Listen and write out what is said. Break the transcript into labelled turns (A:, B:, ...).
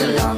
A: 是了。